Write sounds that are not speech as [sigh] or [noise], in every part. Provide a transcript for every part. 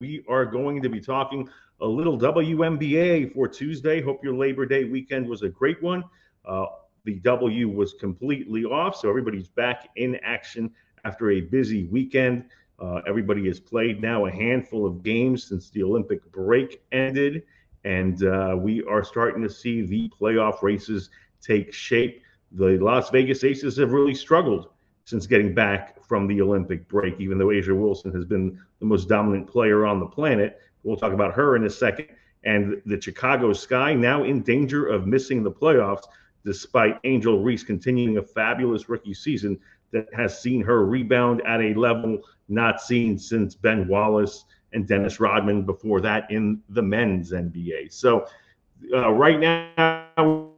we are going to be talking a little WNBA for Tuesday. Hope your Labor Day weekend was a great one. Uh, the W was completely off, so everybody's back in action after a busy weekend. Uh, everybody has played now a handful of games since the Olympic break ended, and uh, we are starting to see the playoff races take shape. The Las Vegas Aces have really struggled since getting back from the Olympic break, even though A'ja Wilson has been the most dominant player on the planet. We'll talk about her in a second. And the Chicago Sky now in danger of missing the playoffs, despite Angel Reese continuing a fabulous rookie season that has seen her rebound at a level not seen since Ben Wallace and Dennis Rodman before that in the men's NBA. So, uh, right now,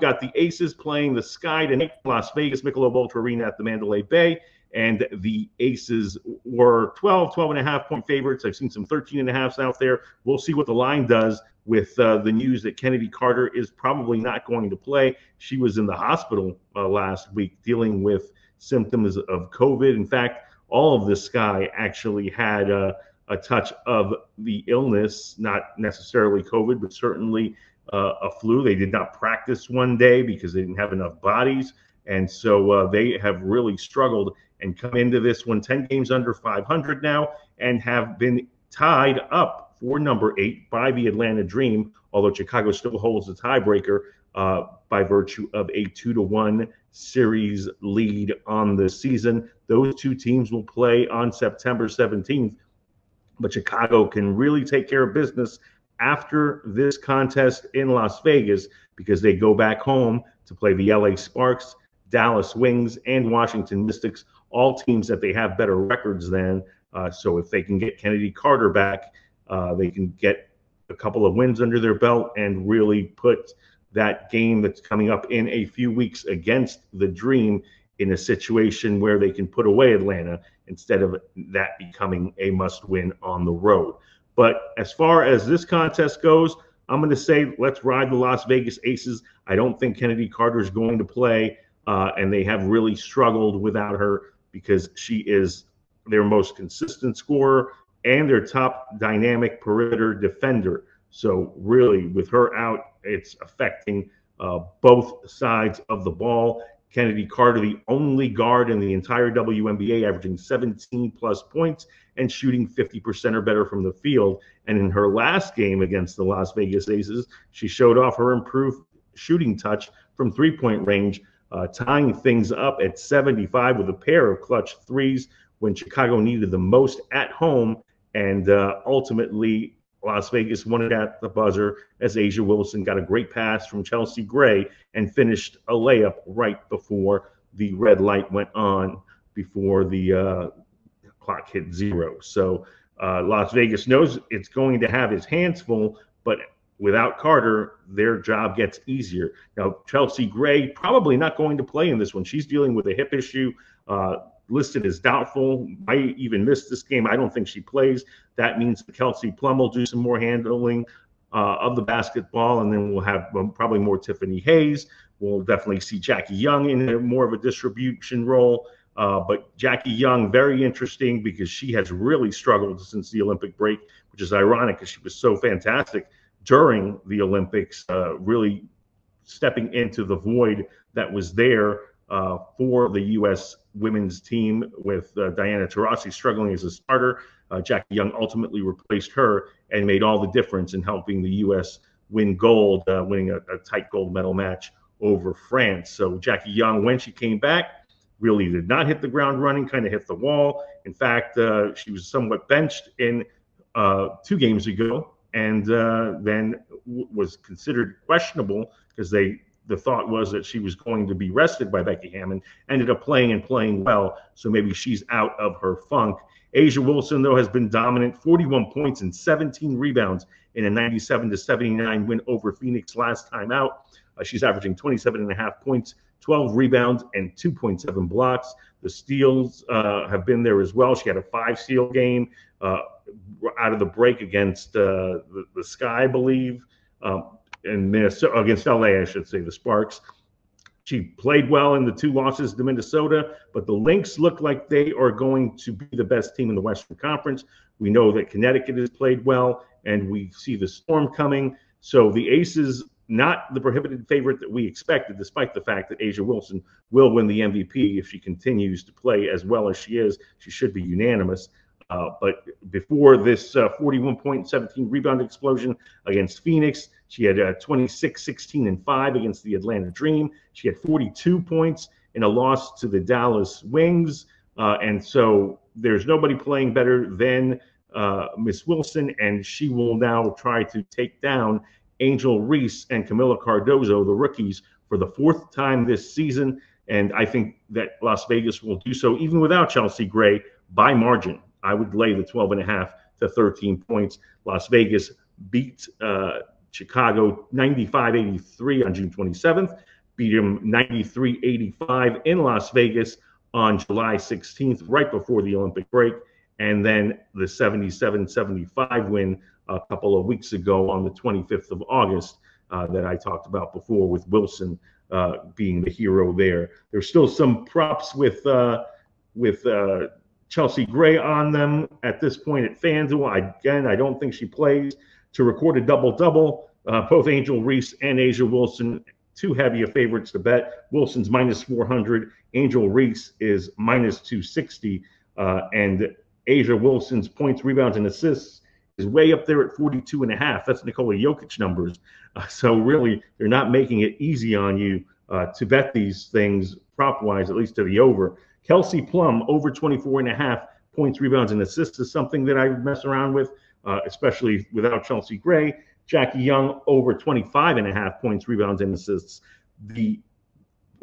got the Aces playing the Sky tonight, Las Vegas, Michelob Ultra Arena at the Mandalay Bay. And the Aces were 12, 12 and a half point favorites. I've seen some 13 and a halfs out there. We'll see what the line does with uh, the news that Chennedy Carter is probably not going to play. She was in the hospital uh, last week dealing with symptoms of COVID. In fact, all of the Sky actually had uh, a touch of the illness, not necessarily COVID, but certainly uh, a flu. They did not practice one day because they didn't have enough bodies. And so uh, they have really struggled and come into this one 10 games under 500 now and have been tied up for number eight by the Atlanta Dream, although Chicago still holds the tiebreaker uh, by virtue of a two to one series lead on the season. Those two teams will play on September 17th, but Chicago can really take care of business after this contest in Las Vegas because they go back home to play the LA Sparks, Dallas Wings, and Washington Mystics, all teams that they have better records than. Uh, so if they can get Chennedy Carter back, uh, they can get a couple of wins under their belt and really put that game that's coming up in a few weeks against the Dream in a situation where they can put away Atlanta instead of that becoming a must win on the road. But as far as this contest goes, I'm going to say let's ride the Las Vegas Aces. I don't think Chennedy Carter is going to play, uh, and they have really struggled without her because she is their most consistent scorer and their top dynamic perimeter defender. So really, with her out, it's affecting uh, both sides of the ball. Chennedy Carter, the only guard in the entire WNBA, averaging 17 plus points and shooting 50% or better from the field. And in her last game against the Las Vegas Aces, she showed off her improved shooting touch from three point range, uh, tying things up at 75 with a pair of clutch threes when Chicago needed the most at home. And uh, ultimately, Las Vegas won it at the buzzer as A'ja Wilson got a great pass from Chelsea Gray and finished a layup right before the red light went on before the uh, clock hit zero. So uh, Las Vegas knows it's going to have his hands full, but without Carter, their job gets easier. Now, Chelsea Gray probably not going to play in this one. She's dealing with a hip issue. Uh, listed as doubtful, might even miss this game. I don't think she plays. That means Kelsey Plum will do some more handling uh, of the basketball, and then we'll have um, probably more Tiffany Hayes. We'll definitely see Jackie Young in more of a distribution role. Uh, but Jackie Young, very interesting because she has really struggled since the Olympic break, which is ironic because she was so fantastic during the Olympics, uh, really stepping into the void that was there uh, for the U.S. women's team with uh, Diana Taurasi struggling as a starter. Uh, Jackie Young ultimately replaced her and made all the difference in helping the U.S. win gold, uh, winning a, a, tight gold medal match over France. So Jackie Young, when she came back, really did not hit the ground running, kind of hit the wall. In fact, uh, she was somewhat benched in uh, two games ago and then w- was considered questionable because they the thought was that she was going to be rested by Becky Hammon. Ended up playing and playing well, so maybe she's out of her funk. A'ja Wilson, though, has been dominant 41 points and 17 rebounds in a 97 to 79 win over Phoenix last time out. Uh, she's averaging 27 and a half points, 12 rebounds, and 2.7 blocks. The steals uh, have been there as well. She had a five steal game uh, out of the break against uh, the, the Sky, I believe. Um, in Minnesota against LA, I should say, the Sparks. she played well in the two losses to Minnesota, but the Lynx look like they are going to be the best team in the Western Conference. We know that Connecticut has played well, and we see the Storm coming. So the Aces, not the prohibited favorite that we expected, despite the fact that A'ja Wilson will win the MVP if she continues to play as well as she is. She should be unanimous. Uh, but before this uh, 41 point 17 rebound explosion against Phoenix, she had uh, 26, 16, and 5 against the Atlanta Dream. She had 42 points in a loss to the Dallas Wings. Uh, and so there's nobody playing better than uh, Miss Wilson, and she will now try to take down Angel Reese and Kamilla Cardoso, the rookies, for the fourth time this season. And I think that Las Vegas will do so even without Chelsea Gray by margin. I would lay the 12 and a half to 13 points. Las Vegas beat uh, Chicago 95 83 on June 27th, beat them 93 85 in Las Vegas on July 16th, right before the Olympic break. And then the 77 75 win a couple of weeks ago on the 25th of August uh, that I talked about before with Wilson uh, being the hero there. There's still some props with uh, with uh, Chelsea Gray on them at this point at FanDuel. I, again, I don't think she plays to record a double double. Uh, both Angel Reese and A'ja Wilson, too heavy of favorites to bet. Wilson's minus 400. Angel Reese is minus 260. Uh, and A'ja Wilson's points, rebounds, and assists is way up there at 42 and a half. That's Nikola Jokic numbers. [laughs] Uh, so really, they're not making it easy on you uh, to bet these things prop wise, at least to the over. Kelsey Plum over 24 and a half points, rebounds, and assists is something that I would mess around with, uh, especially without Chelsea Gray. Jackie Young over 25 and a half points, rebounds, and assists. The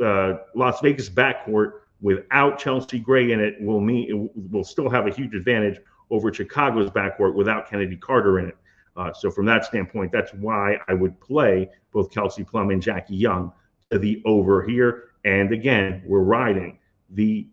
uh, Las Vegas backcourt without Chelsea Gray in it will mean it will still have a huge advantage over Chicago's backcourt without Chennedy Carter in it. Uh, so from that standpoint, that's why I would play both Kelsey Plum and Jackie Young to the over here. And again, we're riding the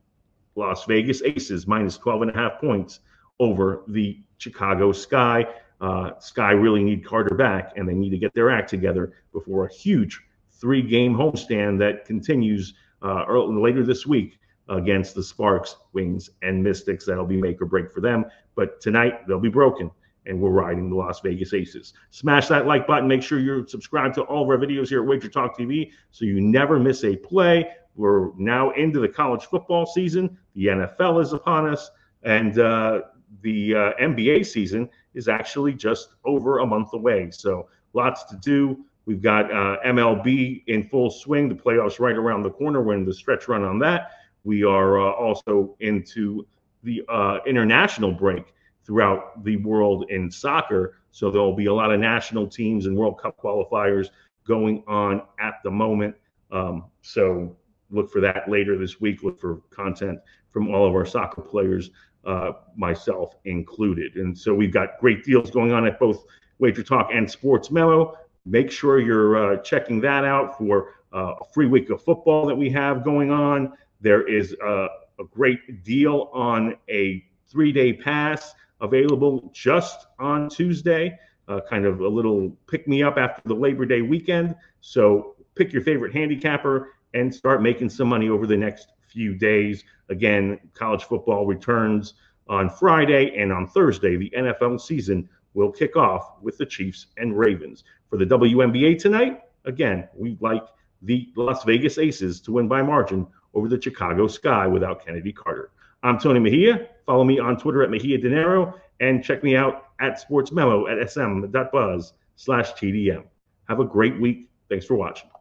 Las Vegas Aces minus 12 and a half points over the Chicago Sky. Uh, Sky really need Carter back, and they need to get their act together before a huge three-game homestand that continues uh, early, later this week against the Sparks, Wings, and Mystics. That'll be make or break for them. But tonight they'll be broken, and we're riding the Las Vegas Aces. Smash that like button. Make sure you're subscribed to all of our videos here at Wager Talk TV so you never miss a play. We're now into the college football season. The NFL is upon us, and uh, the uh, NBA season is actually just over a month away. So lots to do. We've got uh, MLB in full swing. The playoffs right around the corner. We're in the stretch run on that. We are uh, also into the uh, international break throughout the world in soccer. So there'll be a lot of national teams and World Cup qualifiers going on at the moment. Um, so look for that later this week. Look for content from all of our soccer players, uh, myself included. And so we've got great deals going on at both Wager Talk and Sports Memo. Make sure you're uh, checking that out for uh, a free week of football that we have going on. There is a, a great deal on a three day pass available just on Tuesday. Uh, kind of a little pick me up after the Labor Day weekend. So pick your favorite handicapper and start making some money over the next few days. Again, college football returns on Friday and on Thursday. The NFL season will kick off with the Chiefs and Ravens. For the WNBA tonight, again, we like the Las Vegas Aces to win by margin over the Chicago Sky without Chennedy Carter. I'm Tony Mejia. Follow me on Twitter at Mejia Dinero and check me out at Sports Memo at sm.buzz slash TDM. Have a great week. Thanks for watching.